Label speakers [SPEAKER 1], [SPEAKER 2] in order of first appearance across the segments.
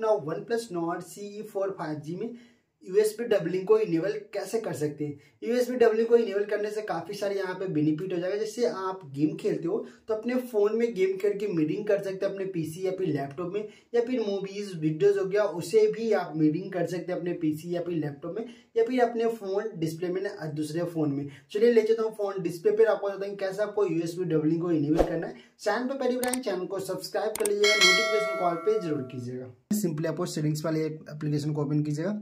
[SPEAKER 1] अपना OnePlus Nord C four five G में USB doubling को इनेबल कैसे कर सकते हैं? यूएसबी डबलिंग को इनेबल करने से काफ़ी सारे यहाँ पे बेनिफिट हो जाएगा। जैसे आप गेम खेलते हो तो अपने फ़ोन में गेम खेल के मीटिंग कर सकते हैं अपने पीसी या फिर लैपटॉप में, या फिर मूवीज़ वीडियोज़ हो गया, उसे भी आप मीटिंग कर सकते हैं अपने पीसी या फिर लैपटॉप में, या फिर अपने फ़ोन डिस्प्ले में दूसरे फ़ोन में। चलिए ले चलता हूँ फ़ोन डिस्प्ले पर आपको बताएँगे कैसे आपको यूएसबी डबलिंग को इनेबल करना है। चैनल पर पहली बार चैनल को सब्सक्राइब कर लीजिएगा नोटिफिकेशन कॉल पर ज़रूर कीजिएगा। सिंपली आपको सेटिंग्स वाले एप्लीकेशन को ओपन कीजिएगा।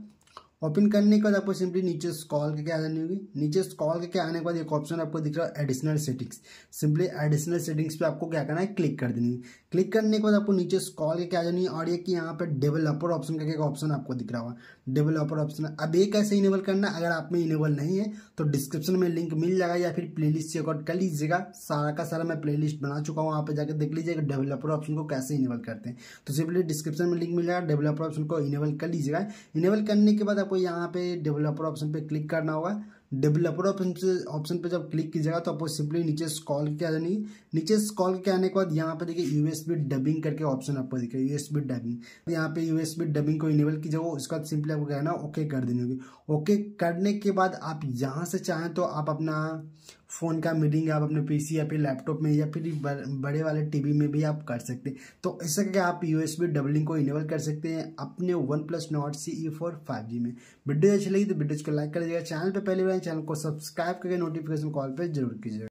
[SPEAKER 1] ओपन करने के बाद आपको सिंपली नीचे स्कॉल करके आ जानी होगी। नीचे स्कॉल करके आने के बाद एक ऑप्शन आपको दिख रहा है additional settings simply additional settings पे आपको क्या करना है? क्लिक कर देनी है। क्लिक करने के बाद आपको नीचे स्कॉल करके आ जानी है और ये कि यहाँ पे डेवलपर ऑप्शन करके एक ऑप्शन आपको दिख रहा होगा। डेवलपर ऑप्शन अब ये कैसे इनेबल करना अगर आप में इनेबल नहीं है तो डिस्क्रिप्शन में लिंक मिल जाएगा या फिर प्लेलिस्ट चेकआउट कर लीजिएगा। सारा का सारा मैं प्लेलिस्ट बना चुका हूँ। वहाँ पर जाकर देख लीजिएगा डेवलपर ऑप्शन को कैसे इनेबल करते हैं। तो सिंपली डिस्क्रिप्शन में लिंक मिल जाएगा। डेवलपर ऑप्शन को इनेबल कर लीजिएगा। इनेबल करने के बाद आपको यहाँ पे डेवलपर ऑप्शन पे क्लिक करना होगा। डेवलपर ऑप्शन ऑप्शन पे जब क्लिक कीजिएगा तो आपको सिंपली नीचे स्कॉल के आ जानी नीचे स्कॉल के आने के बाद यहाँ पे देखिए यूएसबी डबिंग करके ऑप्शन आपको दिखेगा यूएसबी डबिंग यहाँ पे यूएसबी डबिंग को इनेबल कीजिएगा, उसके बाद सिंपली आपको कहना ओके कर देनी होगी। ओके करने के बाद आप यहाँ से चाहें तो आप अपना फ़ोन का मीटिंग आप अपने पीसी या फिर लैपटॉप में या फिर बड़े वाले टीवी में भी आप कर सकते हैं। तो ऐसा करके आप यूएसबी डबलिंग को इनेबल कर सकते हैं अपने OnePlus Nord C E four five G में। वीडियो अच्छी लगी तो वीडियो को लाइक कर दीजिएगा। चैनल पर पहले बार चैनल को सब्सक्राइब करके नोटिफिकेशन कॉल पर ज़रूर कीजिएगा।